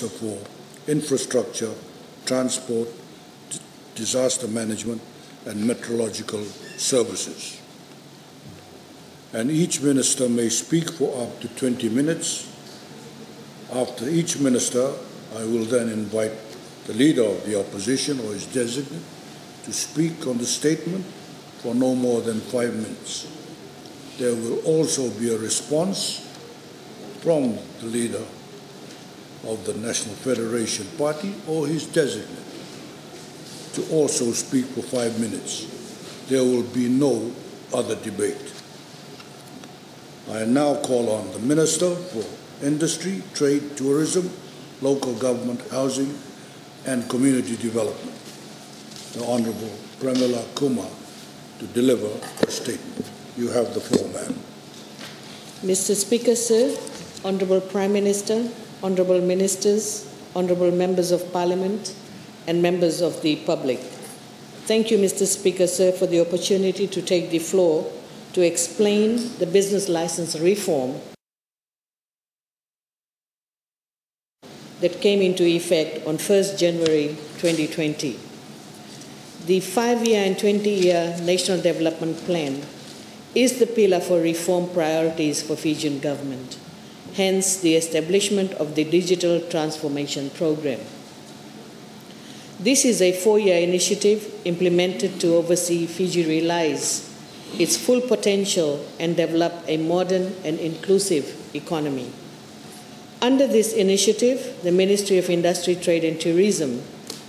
Minister war, Infrastructure, Transport, Disaster Management, and Meteorological Services. And each minister may speak for up to 20 minutes. After each minister, I will then invite the leader of the opposition or his designate to speak on the statement for no more than five minutes. There will also be a response from the leader of the National Federation Party or his designate to also speak for five minutes. There will be no other debate. I now call on the Minister for Industry, Trade, Tourism, Local Government, Housing, and Community Development, the Honorable Premila Kumar, to deliver a statement. You have the floor, ma'am. Mr. Speaker, sir, Honorable Prime Minister, Honorable Ministers, Honorable Members of Parliament, and members of the public. Thank you, Mr. Speaker, sir, for the opportunity to take the floor to explain the business license reform that came into effect on 1st January 2020. The five year and 20 year National Development Plan is the pillar for reform priorities for Fijian government, hence the establishment of the Digital Transformation Program. This is a four year initiative implemented to oversee Fiji realize its full potential and develop a modern and inclusive economy. Under this initiative, the Ministry of Industry, Trade and Tourism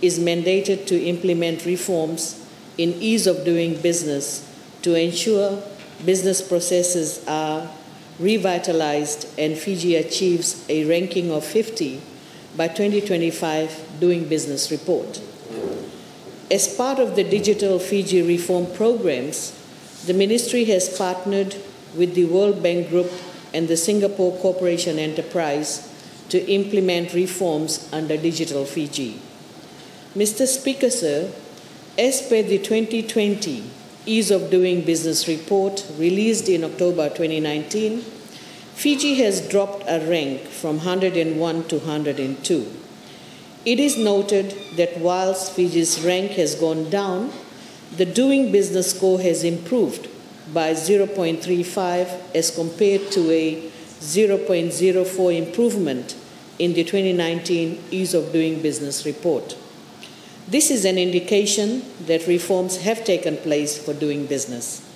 is mandated to implement reforms in ease of doing business to ensure business processes are revitalized and Fiji achieves a ranking of 50 by 2025 Doing Business report. As part of the Digital Fiji reform programs, the ministry has partnered with the World Bank Group and the Singapore Cooperation Enterprise to implement reforms under Digital Fiji. Mr. Speaker, sir, as per the 2020 Ease of Doing Business report released in October 2019, Fiji has dropped a rank from 101 to 102. It is noted that whilst Fiji's rank has gone down, the doing business score has improved by 0.35 as compared to a 0.04 improvement in the 2019 Ease of Doing Business report. This is an indication that reforms have taken place for doing business,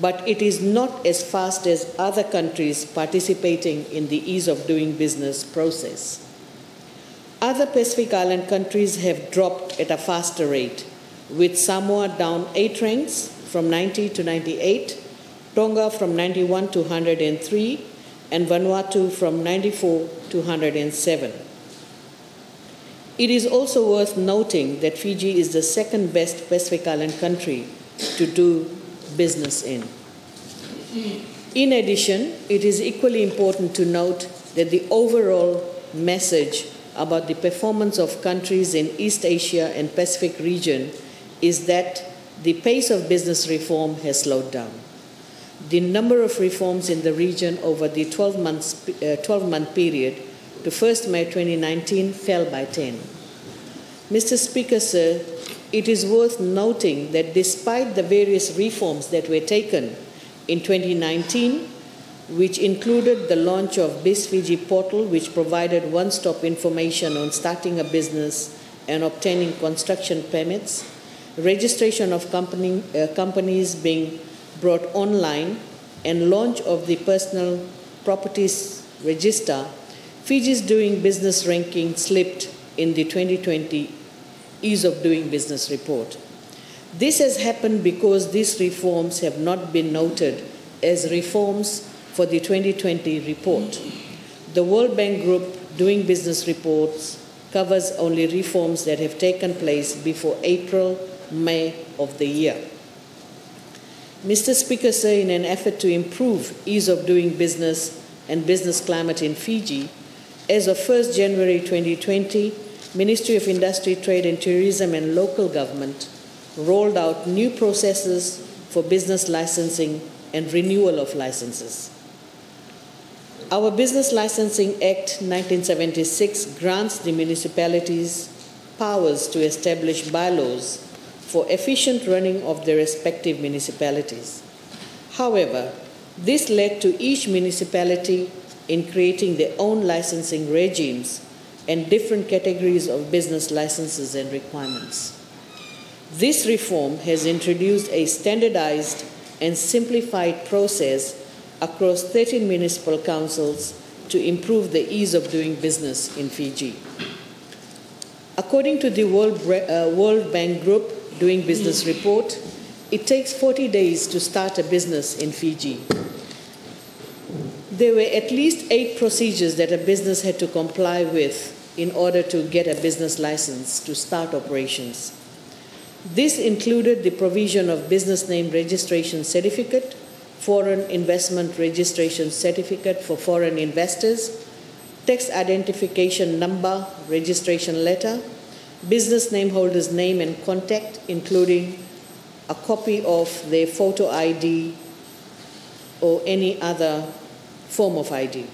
but it is not as fast as other countries participating in the Ease of Doing Business process. Other Pacific Island countries have dropped at a faster rate, with Samoa down 8 ranks from 90 to 98, Tonga from 91 to 103, and Vanuatu from 94 to 107. It is also worth noting that Fiji is the second best Pacific Island country to do business in. In addition, it is equally important to note that the overall message about the performance of countries in East Asia and Pacific region is that the pace of business reform has slowed down. The number of reforms in the region over the 12, months, uh, 12 month period to 1st May 2019 fell by 10. Mr. Speaker, sir, it is worth noting that despite the various reforms that were taken in 2019, which included the launch of Biz Fiji portal, which provided one-stop information on starting a business and obtaining construction permits, registration of company, uh, companies being brought online, and launch of the personal properties register, Fiji's doing business ranking slipped in the 2020 Ease of Doing Business report. This has happened because these reforms have not been noted as reforms for the 2020 report. The World Bank Group Doing Business reports covers only reforms that have taken place before April, May of the year. Mr. Speaker, sir, in an effort to improve ease of doing business and business climate in Fiji, as of 1st January 2020, Ministry of Industry, Trade and Tourism and local government rolled out new processes for business licensing and renewal of licenses. Our Business Licensing Act 1976 grants the municipalities powers to establish bylaws for efficient running of their respective municipalities. However, this led to each municipality in creating their own licensing regimes and different categories of business licenses and requirements. This reform has introduced a standardized and simplified process across 13 municipal councils to improve the ease of doing business in Fiji. According to the World, uh, Bank Group Doing Business report, it takes 40 days to start a business in Fiji. There were at least eight procedures that a business had to comply with in order to get a business license to start operations. This included the provision of business name registration certificate, foreign investment registration certificate for foreign investors, tax identification number registration letter, business name holder's name and contact, including a copy of their photo ID or any other form of ID,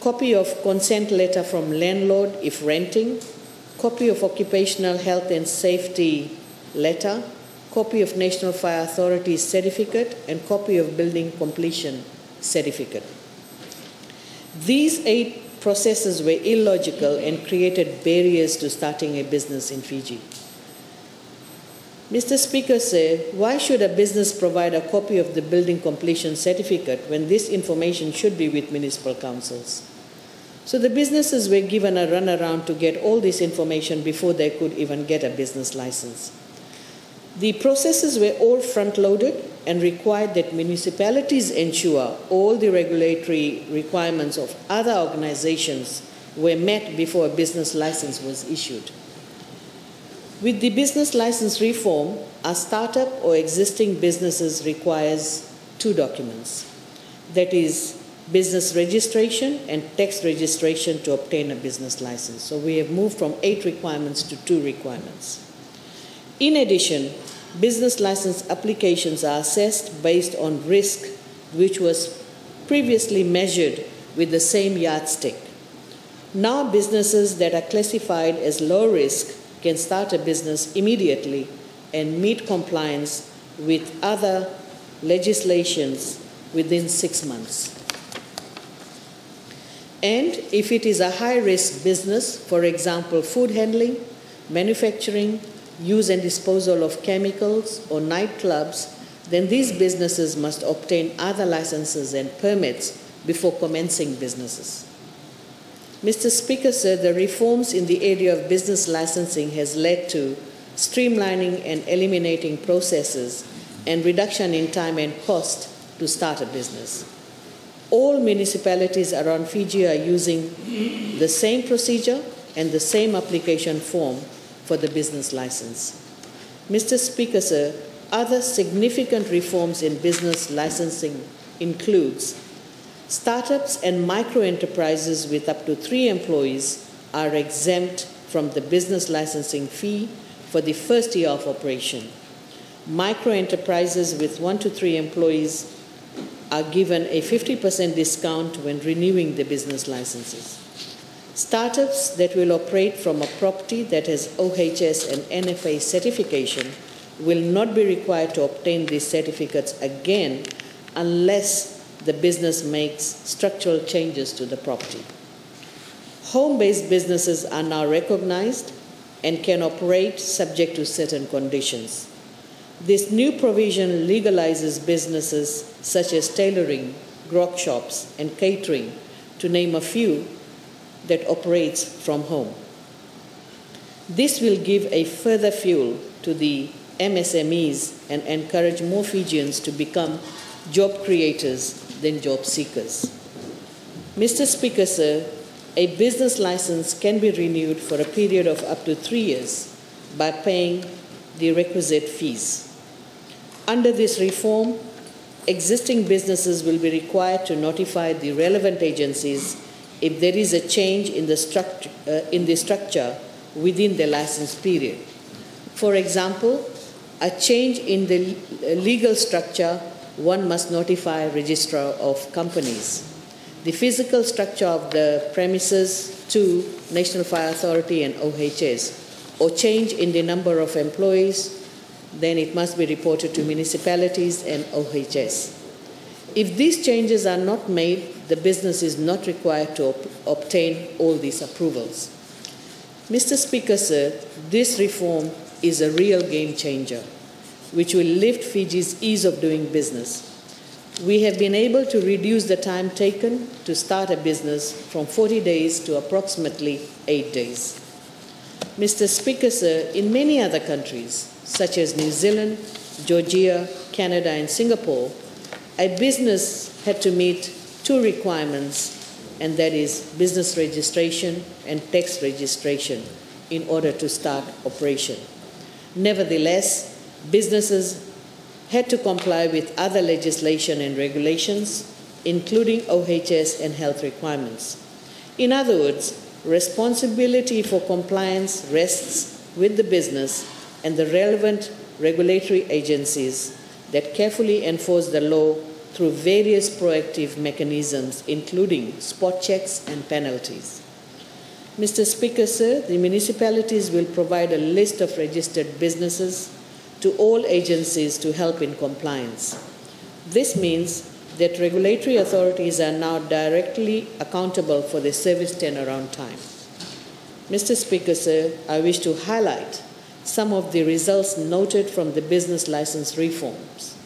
copy of consent letter from landlord if renting, copy of occupational health and safety letter, copy of National Fire Authority certificate, and copy of building completion certificate. These eight processes were illogical and created barriers to starting a business in Fiji. Mr. Speaker said, why should a business provide a copy of the building completion certificate when this information should be with municipal councils? So the businesses were given a runaround to get all this information before they could even get a business license. The processes were all front loaded and required that municipalities ensure all the regulatory requirements of other organizations were met before a business license was issued. With the business license reform, a startup or existing businesses requires two documents. That is business registration and tax registration to obtain a business license. So we have moved from eight requirements to two requirements. In addition, business license applications are assessed based on risk, which was previously measured with the same yardstick. Now, businesses that are classified as low risk can start a business immediately and meet compliance with other legislations within six months. And if it is a high risk business, for example, food handling, manufacturing, use and disposal of chemicals, or nightclubs, then these businesses must obtain other licenses and permits before commencing businesses. Mr. Speaker said the reforms in the area of business licensing has led to streamlining and eliminating processes and reduction in time and cost to start a business. All municipalities around Fiji are using the same procedure and the same application form for the business license. Mr. Speaker, sir, other significant reforms in business licensing includes startups and micro enterprises with up to 3 employees are exempt from the business licensing fee for the first year of operation. Micro enterprises with 1 to 3 employees are given a 50% discount when renewing the business licenses. Startups that will operate from a property that has OHS and NFA certification will not be required to obtain these certificates again unless the business makes structural changes to the property. Home based businesses are now recognized and can operate subject to certain conditions. This new provision legalizes businesses such as tailoring, grog shops, and catering, to name a few, that operates from home. This will give a further fuel to the MSMEs and encourage more Fijians to become job creators than job seekers. Mr. Speaker, sir, a business license can be renewed for a period of up to three years by paying the requisite fees. Under this reform, existing businesses will be required to notify the relevant agencies if there is a change in the, structure, uh, in the structure within the license period. For example, a change in the legal structure, one must notify registrar of companies. the physical structure of the premises to National Fire Authority and OHS, or change in the number of employees, then it must be reported to municipalities and OHS. If these changes are not made, the business is not required to op- obtain all these approvals. Mr. Speaker, sir, this reform is a real game changer, which will lift Fiji's ease of doing business. We have been able to reduce the time taken to start a business from 40 days to approximately 8 days. Mr. Speaker, sir, in many other countries, such as New Zealand, Georgia, Canada, and Singapore, a business had to meet two requirements, and that is business registration and tax registration in order to start operation. Nevertheless, businesses had to comply with other legislation and regulations, including OHS and health requirements. In other words, responsibility for compliance rests with the business and the relevant regulatory agencies that carefully enforce the law through various proactive mechanisms, including spot checks and penalties. Mr. Speaker, sir, the municipalities will provide a list of registered businesses to all agencies to help in compliance. This means that regulatory authorities are now directly accountable for the service turnaround time. Mr. Speaker, sir, I wish to highlight some of the results noted from the business license reforms.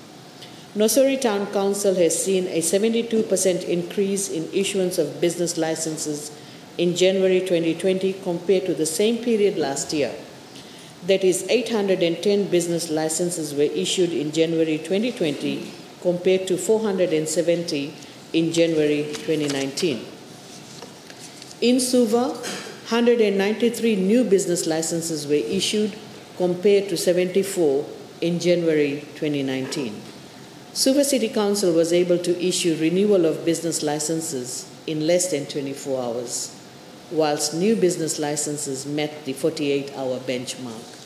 Nausori Town Council has seen a 72% increase in issuance of business licenses in January 2020 compared to the same period last year. That is, 810 business licenses were issued in January 2020 compared to 470 in January 2019. In Suva, 193 new business licenses were issued compared to 74 in January 2019. Suva City Council was able to issue renewal of business licenses in less than 24 hours, whilst new business licenses met the 48 hour benchmark.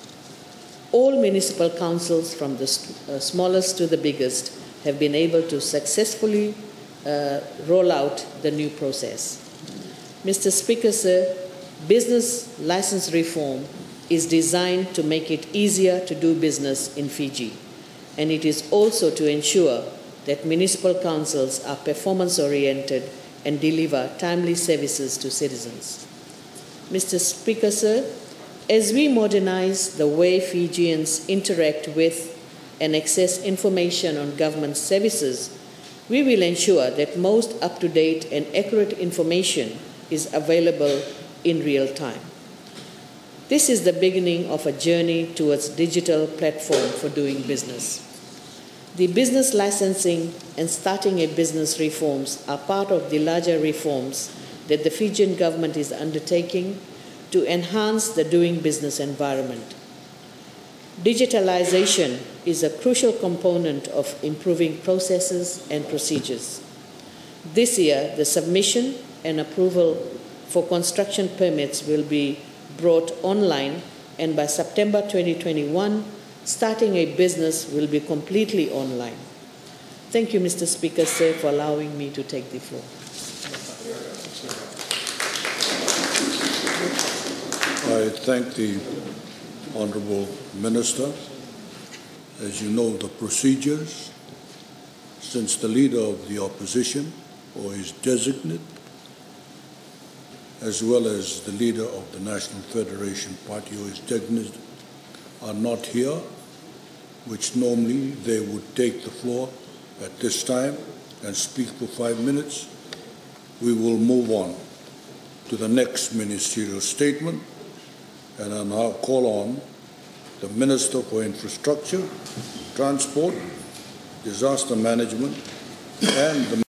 All municipal councils, from the uh, smallest to the biggest, have been able to successfully uh, roll out the new process. Mr. Speaker, sir, business license reform is designed to make it easier to do business in Fiji, and it is also to ensure that municipal councils are performance oriented and deliver timely services to citizens. Mr. Speaker, sir, as we modernize the way Fijians interact with and access information on government services, we will ensure that most up to date and accurate information is available in real time. This is the beginning of a journey towards digital platform for doing business. The business licensing and starting a business reforms are part of the larger reforms that the Fijian government is undertaking to enhance the doing business environment. Digitalization is a crucial component of improving processes and procedures. This year, the submission and approval for construction permits will be brought online, and by September 2021, starting a business will be completely online. Thank you, Mr. Speaker, sir, for allowing me to take the floor. I thank the Honourable Minister. As you know, the procedures, since the Leader of the Opposition or his designate, as well as the Leader of the National Federation Party or his designate, are not here, which normally they would take the floor at this time and speak for five minutes, we will move on to the next ministerial statement and I now call on the Minister for Infrastructure, Transport, Disaster Management, and the